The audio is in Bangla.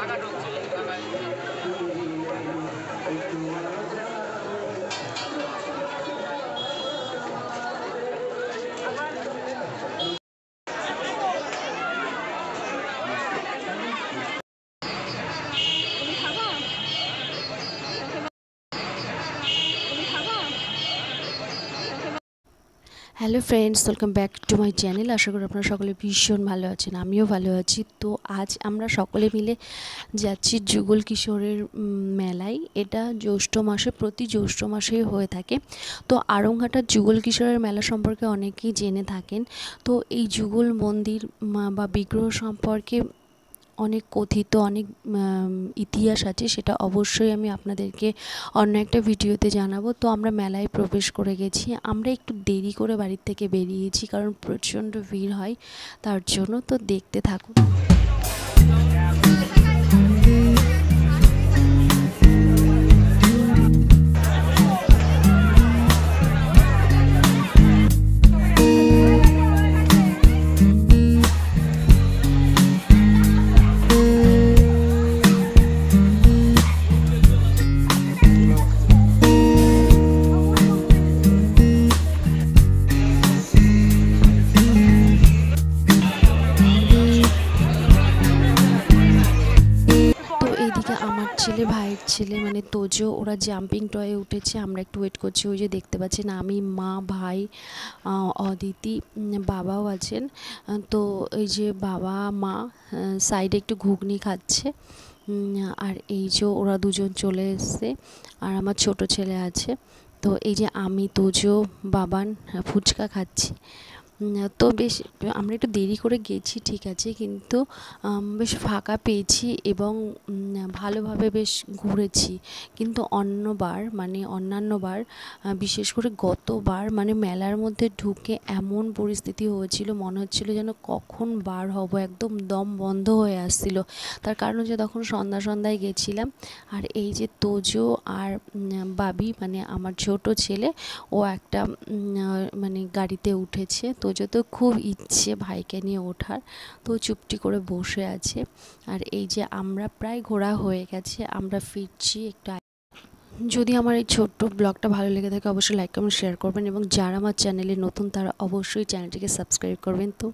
টাকা ঢুকছে hello friends welcome back to my channel আশা করি আপনারা সকলে ভীষণ ভালো আছেন, আমিও ভালো আছি। তো আজ আমরা সকলে মিলে যাচ্ছি যুগল কিশোরের মেলায়। এটা জ্যৈষ্ঠ মাসে, প্রতি জ্যৈষ্ঠ মাসেই হয়ে থাকে। তো আড়ংঘাটার যুগল কিশোরের মেলা সম্পর্কে অনেকেই জেনে থাকেন। তো এই যুগল মন্দির বা বিগ্রহ সম্পর্কে অনেক কথিত, অনেক ইতিহাস আছে, সেটা অবশ্যই আমি আপনাদেরকে অন্য একটা ভিডিওতে জানাব। তো আমরা মেলায় প্রবেশ করে গেছি। আমরা একটু দেরি করে বাড়ির থেকে বেরিয়েছি, কারণ প্রচণ্ড ভিড় হয় তার জন্য। তো দেখতে থাকুন। ছেলে, ভাইয়ের ছেলে মানে তোজো, ওরা জাম্পিং টয়ে উঠেছে। আমরা একটু ওয়েট করছি, ওই যে দেখতে পাচ্ছেন, আমি, মা, ভাই অদিতি বাবাও আছেন। তো এই যে বাবা, মা সাইডে একটু ঘুগনি খাচ্ছে। আর এই যে ওরা দুজন চলে এসছে, আর আমার ছোট ছেলে আছে। তো এই যে আমি, তোজো, বাবান, ফুচকা খাচ্ছি। তো বেশ, আমরা একটু দেরি করে গেছি, ঠিক আছে, কিন্তু বেশ ফাঁকা পেয়েছি এবং ভালোভাবে বেশ ঘুরেছি। কিন্তু অন্যবার মানে অন্যান্যবার বিশেষ করে গতবার মানে মেলার মধ্যে ঢুকে এমন পরিস্থিতি হয়েছিল, মনে হচ্ছিল যেন কখন বার হব, একদম দম বন্ধ হয়ে আসছিল। তার কারণ হচ্ছে তখন সন্ধ্যা সন্ধ্যায় গেছিলাম, আর এই যে তোজো আর বাবি মানে আমার ছোট ছেলে, ও একটা মানে গাড়িতে উঠেছে, তো তোজো তো খুব ইচ্ছে ভাইকে নিয়ে ওঠার। তো চুপটি করে বসে আছে। আর এই যে আমরা প্রায় ঘোরা হয়ে গেছে, আমরা ফিরছি একটু যদি আমার এই ছোট্ট ব্লগটা ভালো লেগে থাকে, অবশ্যই লাইক কমেন্ট শেয়ার করবেন এবং যারা আমার চ্যানেলে নতুন, তারা অবশ্যই চ্যানেলটিকে সাবস্ক্রাইব করবেন। তো